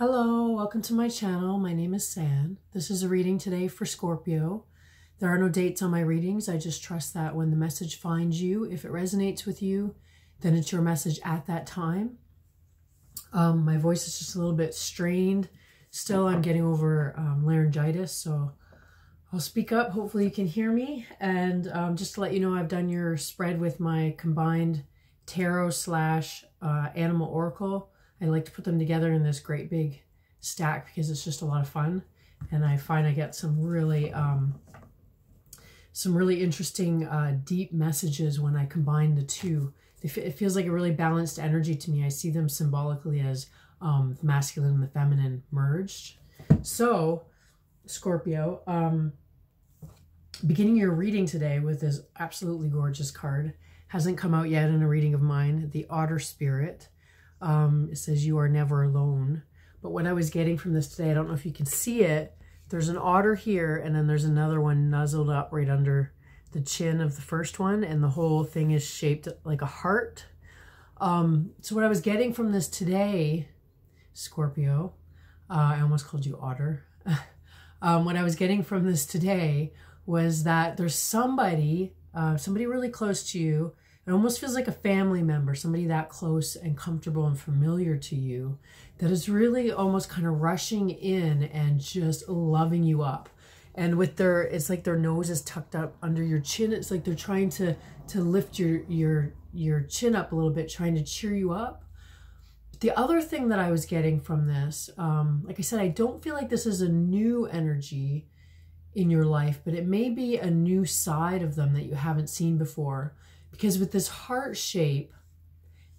Hello, welcome to my channel. My name is San. This is a reading today for Scorpio. There are no dates on my readings. I just trust that when the message finds you, if it resonates with you, then it's your message at that time. Um, my voice is just a little bit strained. Still, I'm getting over um, laryngitis, so I'll speak up. Hopefully you can hear me. And um, just to let you know, I've done your spread with my combined tarot slash uh, animal oracle. I like to put them together in this great big stack because it's just a lot of fun. And I find I get some really, um, some really interesting uh, deep messages when I combine the two. It feels like a really balanced energy to me. I see them symbolically as um, the masculine and the feminine merged. So, Scorpio, um, beginning your reading today with this absolutely gorgeous card. Hasn't come out yet in a reading of mine. The Otter Spirit. Um, it says, you are never alone. But what I was getting from this today, I don't know if you can see it. There's an otter here, and then there's another one nuzzled up right under the chin of the first one, and the whole thing is shaped like a heart. Um, so what I was getting from this today, Scorpio, uh, I almost called you otter. um, what I was getting from this today was that there's somebody, uh, somebody really close to you it almost feels like a family member, somebody that close and comfortable and familiar to you that is really almost kind of rushing in and just loving you up. And with their, it's like their nose is tucked up under your chin. It's like they're trying to to lift your your your chin up a little bit, trying to cheer you up. The other thing that I was getting from this, um, like I said, I don't feel like this is a new energy in your life, but it may be a new side of them that you haven't seen before. Because with this heart shape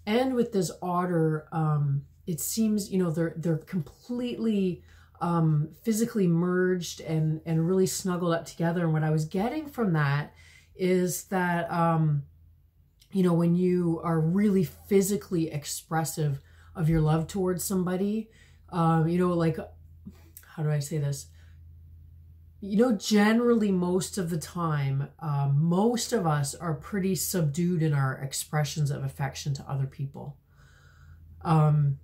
and with this otter, um, it seems, you know, they're, they're completely um, physically merged and, and really snuggled up together. And what I was getting from that is that, um, you know, when you are really physically expressive of your love towards somebody, um, you know, like, how do I say this? You know, generally, most of the time, um, most of us are pretty subdued in our expressions of affection to other people. Um,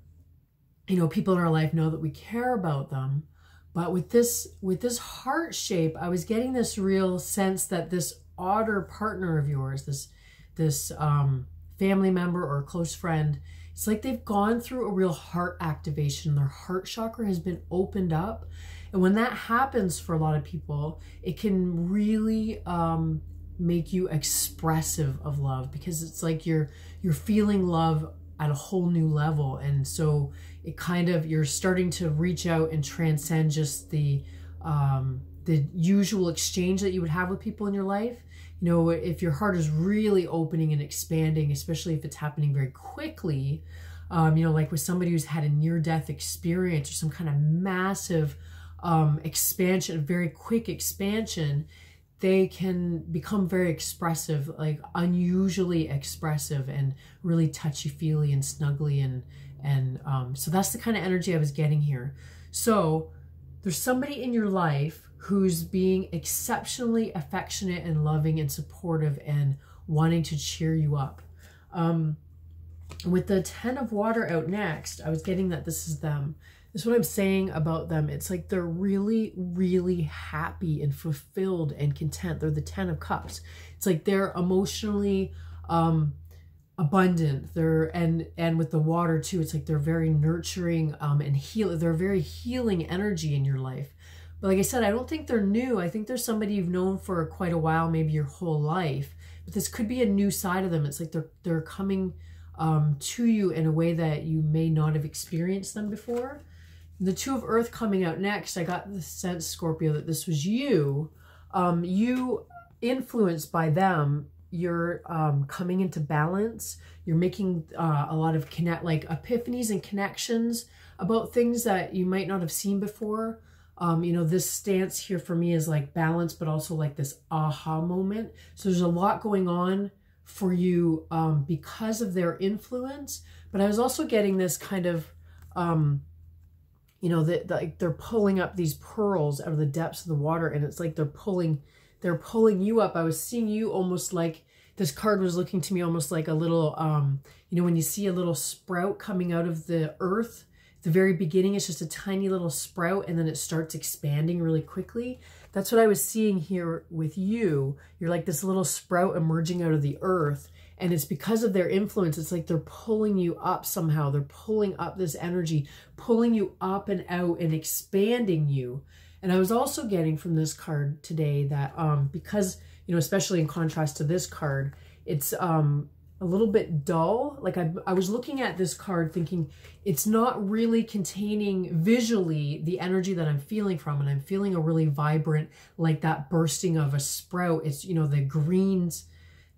you know, people in our life know that we care about them, but with this with this heart shape, I was getting this real sense that this otter partner of yours, this this um, family member or close friend, it's like they've gone through a real heart activation. Their heart chakra has been opened up and when that happens for a lot of people, it can really um, make you expressive of love because it's like you're you're feeling love at a whole new level. And so it kind of you're starting to reach out and transcend just the um, the usual exchange that you would have with people in your life. You know, if your heart is really opening and expanding, especially if it's happening very quickly, um, you know, like with somebody who's had a near death experience or some kind of massive um, expansion, a very quick expansion, they can become very expressive, like unusually expressive and really touchy-feely and snuggly. And, and um, so that's the kind of energy I was getting here. So there's somebody in your life who's being exceptionally affectionate and loving and supportive and wanting to cheer you up. Um, with the 10 of water out next, I was getting that this is them. That's what I'm saying about them. It's like they're really, really happy and fulfilled and content. They're the 10 of cups. It's like they're emotionally um, abundant. They're and and with the water too, it's like they're very nurturing um, and heal. They're very healing energy in your life. But like I said, I don't think they're new. I think there's somebody you've known for quite a while, maybe your whole life. But this could be a new side of them. It's like they're they're coming um, to you in a way that you may not have experienced them before. The Two of Earth coming out next, I got the sense, Scorpio, that this was you. Um, you influenced by them, you're um, coming into balance. You're making uh, a lot of connect, like epiphanies and connections about things that you might not have seen before. Um, you know, this stance here for me is like balance, but also like this aha moment. So there's a lot going on for you um, because of their influence. But I was also getting this kind of um, you know, that like they're pulling up these pearls out of the depths of the water and it's like they're pulling, they're pulling you up. I was seeing you almost like, this card was looking to me almost like a little, um, you know, when you see a little sprout coming out of the earth, the very beginning it's just a tiny little sprout and then it starts expanding really quickly. That's what I was seeing here with you. You're like this little sprout emerging out of the earth and it's because of their influence. It's like they're pulling you up somehow. They're pulling up this energy, pulling you up and out and expanding you. And I was also getting from this card today that um, because, you know, especially in contrast to this card, it's um, a little bit dull. Like I, I was looking at this card thinking it's not really containing visually the energy that I'm feeling from. And I'm feeling a really vibrant, like that bursting of a sprout. It's, you know, the greens,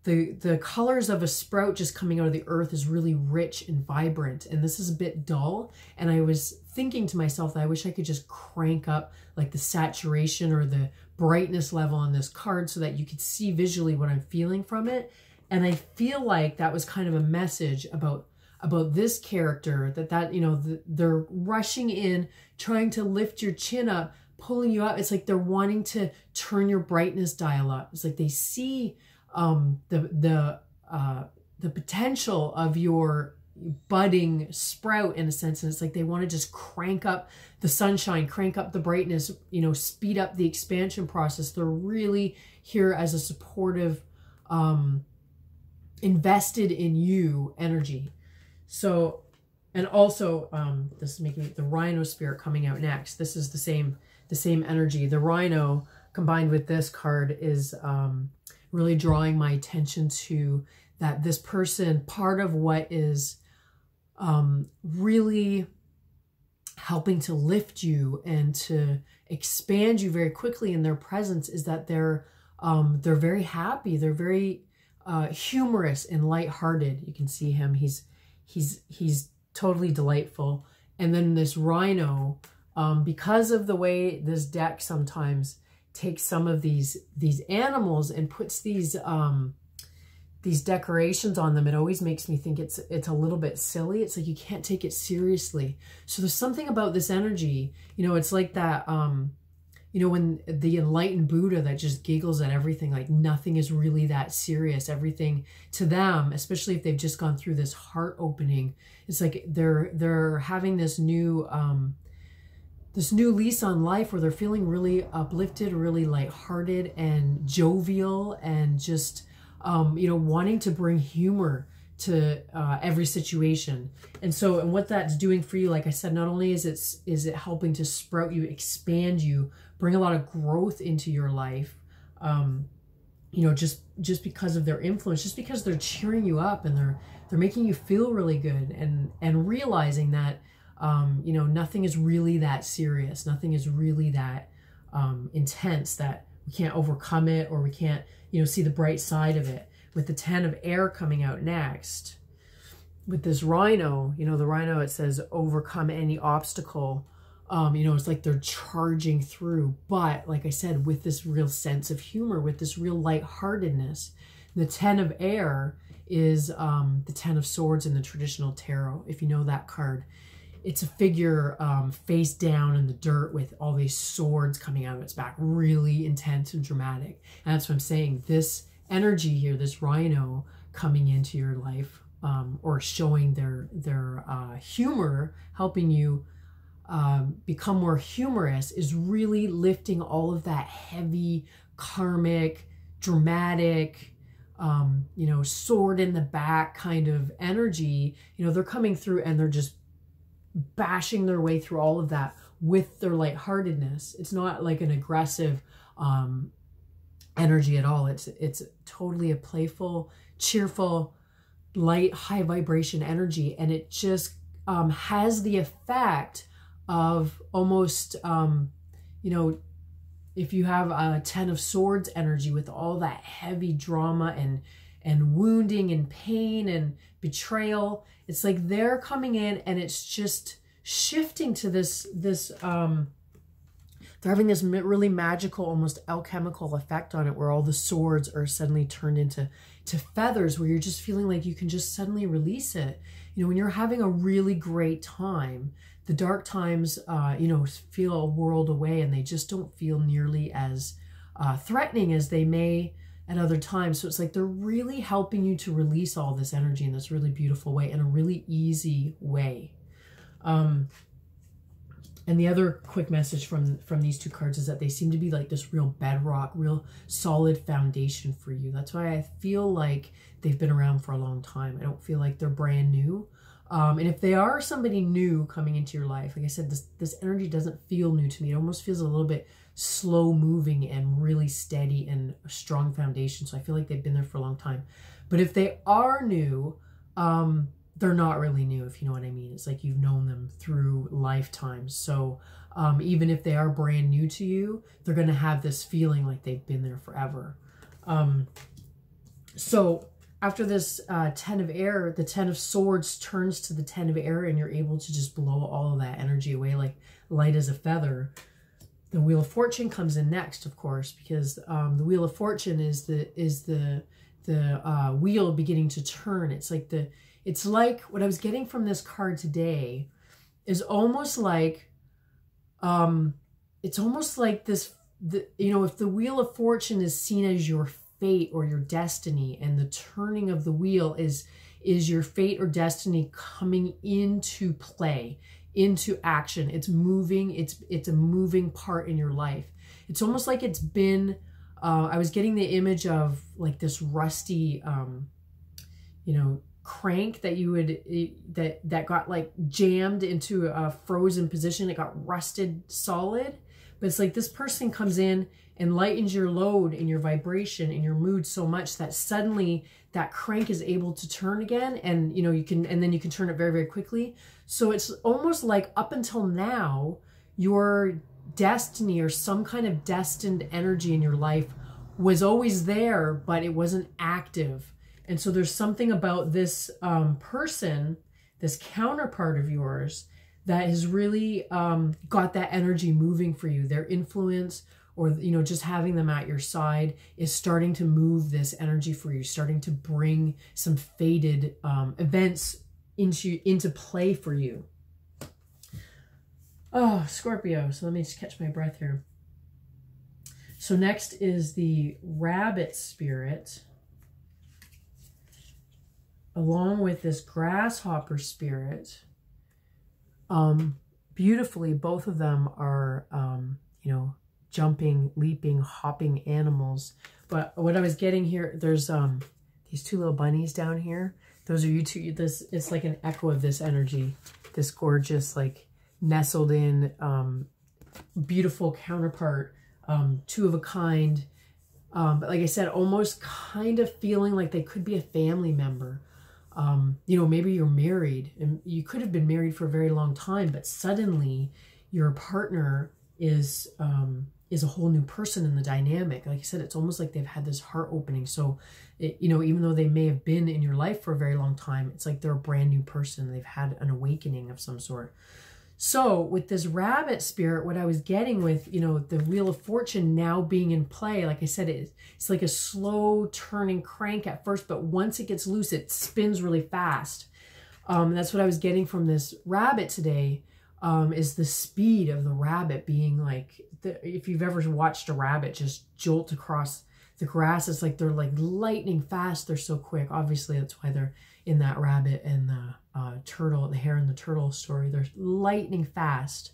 the the colors of a sprout just coming out of the earth is really rich and vibrant and this is a bit dull and i was thinking to myself that i wish i could just crank up like the saturation or the brightness level on this card so that you could see visually what i'm feeling from it and i feel like that was kind of a message about about this character that that you know the, they're rushing in trying to lift your chin up pulling you up. It's like they're wanting to turn your brightness dial up. It's like they see um, the the uh, the potential of your budding sprout in a sense. And it's like they want to just crank up the sunshine crank up the brightness you know speed up the expansion process. They're really here as a supportive um invested in you energy. So and also um this is making the rhino spirit coming out next. This is the same the same energy. The rhino combined with this card is um really drawing my attention to that this person, part of what is um, really helping to lift you and to expand you very quickly in their presence is that they're um, they're very happy. They're very uh, humorous and lighthearted. You can see him. He's he's he's totally delightful. And then this rhino, um, because of the way this deck sometimes takes some of these these animals and puts these um these decorations on them it always makes me think it's it's a little bit silly it's like you can't take it seriously so there's something about this energy you know it's like that um you know when the enlightened buddha that just giggles at everything like nothing is really that serious everything to them especially if they've just gone through this heart opening it's like they're they're having this new um this new lease on life where they're feeling really uplifted, really lighthearted and jovial and just, um, you know, wanting to bring humor to uh, every situation. And so, and what that's doing for you, like I said, not only is it, is it helping to sprout you, expand you, bring a lot of growth into your life, um, you know, just, just because of their influence, just because they're cheering you up and they're, they're making you feel really good and, and realizing that, um, you know, nothing is really that serious. Nothing is really that um, intense that we can't overcome it or we can't, you know, see the bright side of it. With the 10 of air coming out next, with this rhino, you know, the rhino, it says overcome any obstacle. Um, you know, it's like they're charging through. But like I said, with this real sense of humor, with this real lightheartedness, the 10 of air is um, the 10 of swords in the traditional tarot, if you know that card it's a figure um, face down in the dirt with all these swords coming out of its back, really intense and dramatic. And that's what I'm saying. This energy here, this rhino coming into your life, um, or showing their their uh, humor, helping you um, become more humorous, is really lifting all of that heavy, karmic, dramatic, um, you know, sword in the back kind of energy. You know, they're coming through and they're just bashing their way through all of that with their lightheartedness. It's not like an aggressive um, energy at all. It's it's totally a playful, cheerful, light, high vibration energy, and it just um, has the effect of almost, um, you know, if you have a ten of swords energy with all that heavy drama and and wounding and pain and betrayal. It's like they're coming in and it's just shifting to this, this, um, they're having this really magical, almost alchemical effect on it where all the swords are suddenly turned into to feathers where you're just feeling like you can just suddenly release it. You know, when you're having a really great time, the dark times, uh, you know, feel a world away and they just don't feel nearly as uh, threatening as they may at other times. So it's like they're really helping you to release all this energy in this really beautiful way, in a really easy way. Um, and the other quick message from from these two cards is that they seem to be like this real bedrock, real solid foundation for you. That's why I feel like they've been around for a long time. I don't feel like they're brand new. Um, and if they are somebody new coming into your life, like I said, this this energy doesn't feel new to me. It almost feels a little bit slow moving and really steady and a strong foundation. So I feel like they've been there for a long time. But if they are new, um, they're not really new, if you know what I mean. It's like you've known them through lifetimes. So um, even if they are brand new to you, they're going to have this feeling like they've been there forever. Um, so after this uh, Ten of Air, the Ten of Swords turns to the Ten of Air and you're able to just blow all of that energy away like light as a feather. The Wheel of Fortune comes in next, of course, because um, the Wheel of Fortune is the is the the uh, wheel beginning to turn. It's like the it's like what I was getting from this card today is almost like um it's almost like this the you know if the wheel of fortune is seen as your fate or your destiny and the turning of the wheel is is your fate or destiny coming into play into action. It's moving it's it's a moving part in your life. It's almost like it's been uh, i was getting the image of like this rusty um you know crank that you would eh, that that got like jammed into a frozen position it got rusted solid. But it's like this person comes in and lightens your load and your vibration and your mood so much that suddenly that crank is able to turn again and you know you can and then you can turn it very very quickly. So it's almost like up until now your destiny or some kind of destined energy in your life was always there but it wasn't active and so there's something about this um, person, this counterpart of yours, that has really um, got that energy moving for you. Their influence or, you know, just having them at your side is starting to move this energy for you, starting to bring some faded um, events into, into play for you. Oh, Scorpio. So let me just catch my breath here. So next is the rabbit spirit along with this grasshopper spirit, um, beautifully, both of them are, um, you know, jumping, leaping, hopping animals. But what I was getting here, there's um, these two little bunnies down here. Those are you two. This It's like an echo of this energy, this gorgeous, like, nestled in, um, beautiful counterpart, um, two of a kind. Um, but like I said, almost kind of feeling like they could be a family member um, you know, maybe you're married and you could have been married for a very long time, but suddenly your partner is um, is a whole new person in the dynamic. Like I said, it's almost like they've had this heart opening. So, it, you know, even though they may have been in your life for a very long time, it's like they're a brand new person. They've had an awakening of some sort. So with this rabbit spirit, what I was getting with, you know, the Wheel of Fortune now being in play, like I said, it's, like a slow turning crank at first, but once it gets loose, it spins really fast. Um, that's what I was getting from this rabbit today, um, is the speed of the rabbit being like, the, if you've ever watched a rabbit just jolt across the grass, it's like they're like lightning fast. They're so quick. Obviously, that's why they're in that rabbit and the uh, turtle, the hare and the turtle story. They're lightning fast.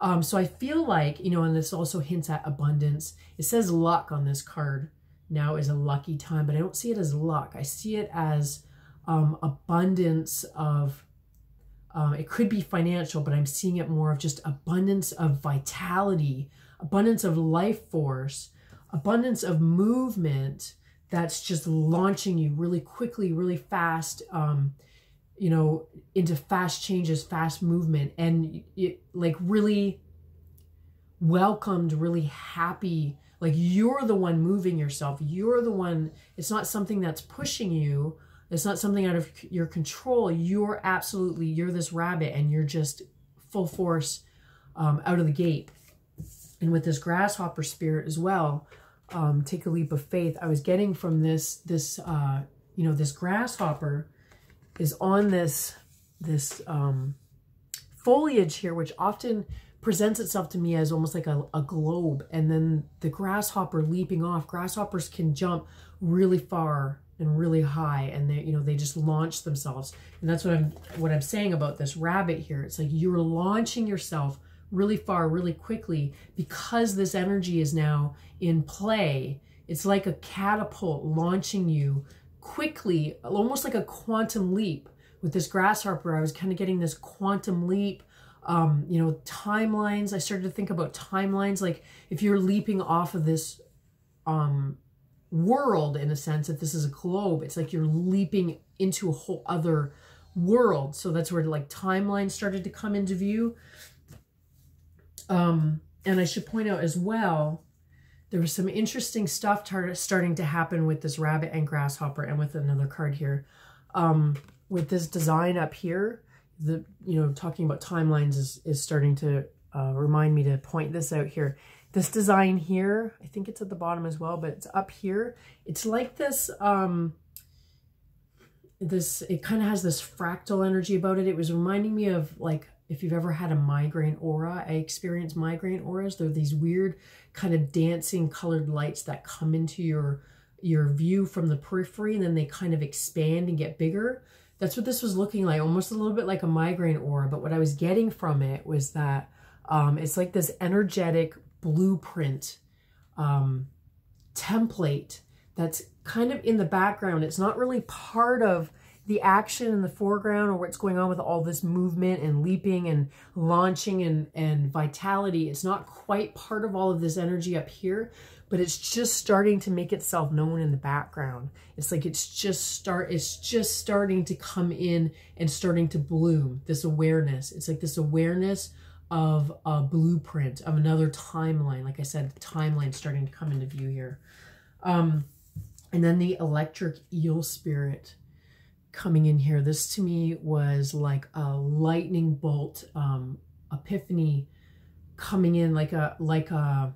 Um, so I feel like, you know, and this also hints at abundance. It says luck on this card. Now is a lucky time, but I don't see it as luck. I see it as um, abundance of, uh, it could be financial, but I'm seeing it more of just abundance of vitality, abundance of life force, abundance of movement, that's just launching you really quickly, really fast, um, you know, into fast changes, fast movement, and it like really welcomed, really happy. Like you're the one moving yourself. You're the one, it's not something that's pushing you. It's not something out of your control. You're absolutely, you're this rabbit and you're just full force um, out of the gate. And with this grasshopper spirit as well, um, take a leap of faith. I was getting from this, this, uh, you know, this grasshopper is on this, this um, foliage here, which often presents itself to me as almost like a, a globe. And then the grasshopper leaping off. Grasshoppers can jump really far and really high and they you know they just launch themselves and that's what i'm what i'm saying about this rabbit here it's like you're launching yourself really far really quickly because this energy is now in play. It's like a catapult launching you quickly, almost like a quantum leap. With this grasshopper, I was kind of getting this quantum leap um, you know, timelines. I started to think about timelines, like if you're leaping off of this um, world, in a sense, if this is a globe, it's like you're leaping into a whole other world. So that's where like timelines started to come into view. Um, and I should point out as well, there was some interesting stuff starting to happen with this rabbit and grasshopper and with another card here. Um, with this design up here, the you know talking about timelines is is starting to uh, remind me to point this out here. This design here, I think it's at the bottom as well, but it's up here. It's like this, um, this, it kind of has this fractal energy about it. It was reminding me of like, if you've ever had a migraine aura, I experienced migraine auras. They're these weird kind of dancing colored lights that come into your, your view from the periphery and then they kind of expand and get bigger. That's what this was looking like, almost a little bit like a migraine aura. But what I was getting from it was that um, it's like this energetic blueprint um, template that's kind of in the background. It's not really part of the action in the foreground or what's going on with all this movement and leaping and launching and, and vitality. It's not quite part of all of this energy up here, but it's just starting to make itself known in the background. It's like it's just start it's just starting to come in and starting to bloom. This awareness. It's like this awareness of a blueprint of another timeline. Like I said, the timeline starting to come into view here. Um, and then the electric eel spirit coming in here. This to me was like a lightning bolt um, epiphany coming in like a like a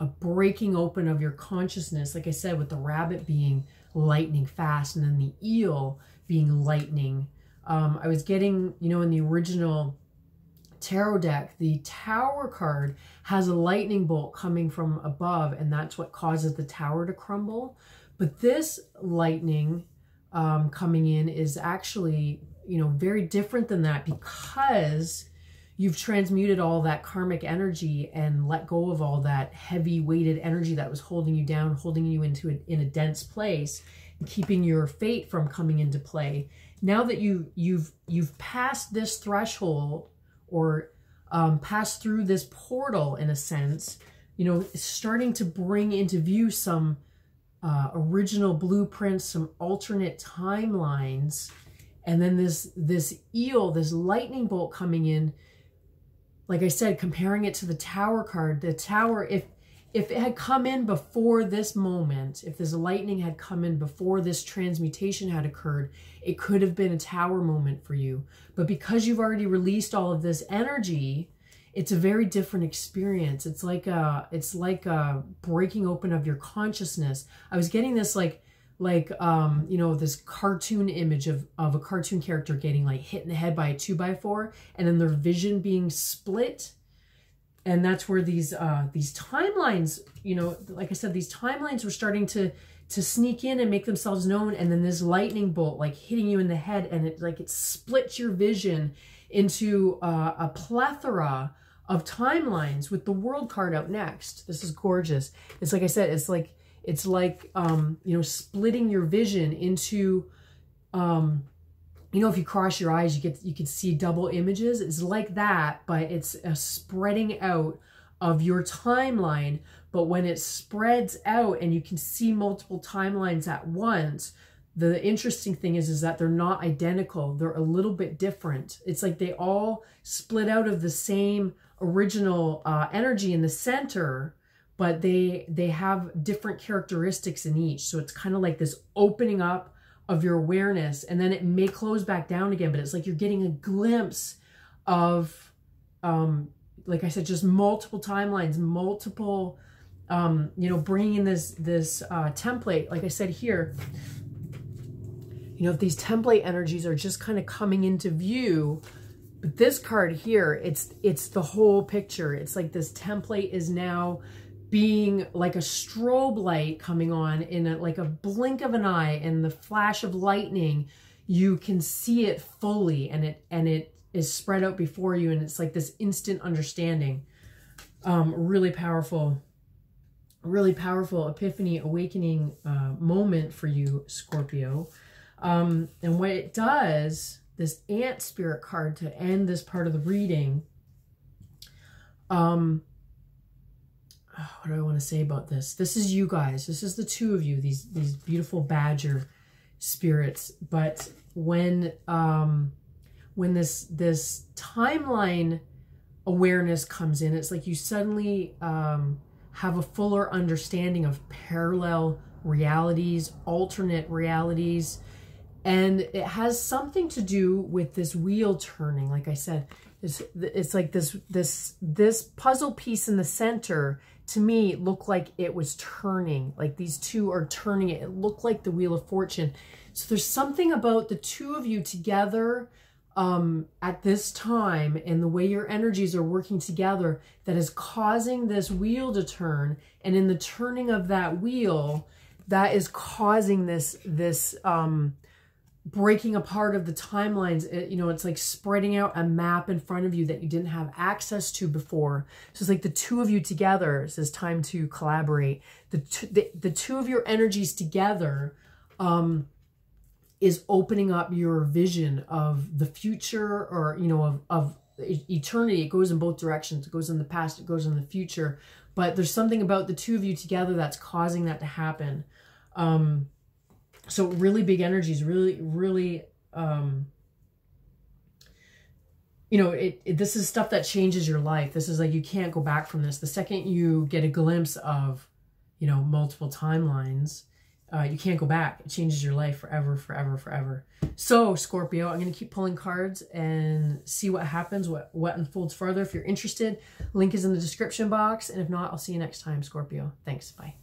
a breaking open of your consciousness, like I said, with the rabbit being lightning fast and then the eel being lightning. Um, I was getting, you know, in the original tarot deck, the tower card has a lightning bolt coming from above, and that's what causes the tower to crumble. But this lightning um, coming in is actually, you know, very different than that because you've transmuted all that karmic energy and let go of all that heavy weighted energy that was holding you down, holding you into a, in a dense place and keeping your fate from coming into play. Now that you you've you've passed this threshold or um, passed through this portal in a sense, you know, starting to bring into view some uh, original blueprints, some alternate timelines, and then this this eel, this lightning bolt coming in like I said, comparing it to the tower card, the tower, if if it had come in before this moment, if this lightning had come in before this transmutation had occurred, it could have been a tower moment for you. But because you've already released all of this energy, it's a very different experience. It's like a, it's like a breaking open of your consciousness. I was getting this like like um you know this cartoon image of of a cartoon character getting like hit in the head by a two by four and then their vision being split and that's where these uh these timelines you know like i said these timelines were starting to to sneak in and make themselves known and then this lightning bolt like hitting you in the head and it like it splits your vision into uh, a plethora of timelines with the world card out next this is gorgeous it's like i said it's like it's like, um, you know, splitting your vision into, um, you know, if you cross your eyes, you get, you can see double images. It's like that, but it's a spreading out of your timeline. But when it spreads out and you can see multiple timelines at once, the interesting thing is, is that they're not identical. They're a little bit different. It's like they all split out of the same original uh, energy in the center, but they they have different characteristics in each. So it's kind of like this opening up of your awareness and then it may close back down again, but it's like you're getting a glimpse of um like I said just multiple timelines, multiple um you know bringing this this uh template like I said here you know if these template energies are just kind of coming into view but this card here it's it's the whole picture it's like this template is now being like a strobe light coming on in a, like a blink of an eye and the flash of lightning you can see it fully and it and it is spread out before you and it's like this instant understanding. Um, really powerful, really powerful epiphany, awakening uh, moment for you, Scorpio. Um, and what it does, this ant spirit card to end this part of the reading, um, what do I want to say about this? This is you guys. This is the two of you, these these beautiful badger spirits. But when um when this this timeline awareness comes in, it's like you suddenly um have a fuller understanding of parallel realities, alternate realities, and it has something to do with this wheel turning. Like I said, it's it's like this this this puzzle piece in the center to me looked like it was turning. Like these two are turning. It it looked like the wheel of fortune. So there's something about the two of you together um, at this time and the way your energies are working together that is causing this wheel to turn. And in the turning of that wheel that is causing this this um breaking apart of the timelines it, you know it's like spreading out a map in front of you that you didn't have access to before. So it's like the two of you together says time to collaborate. The the, the two of your energies together um is opening up your vision of the future or you know of of eternity. It goes in both directions. It goes in the past it goes in the future. But there's something about the two of you together that's causing that to happen. Um so really big energies really really um you know it, it, this is stuff that changes your life. This is like you can't go back from this. The second you get a glimpse of you know multiple timelines uh, you can't go back. It changes your life forever forever forever. So scorpio i'm going to keep pulling cards and see what happens what what unfolds further. If you're interested link is in the description box. And if not i'll see you next time scorpio. Thanks. Bye